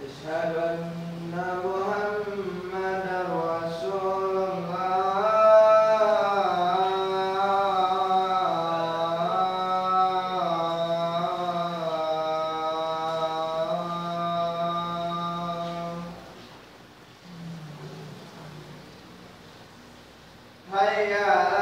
أشهد أن محمدا رسول الله. هيا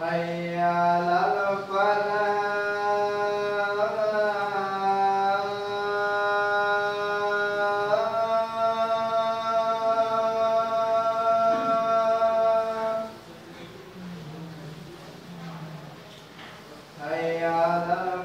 Hayya la Sayada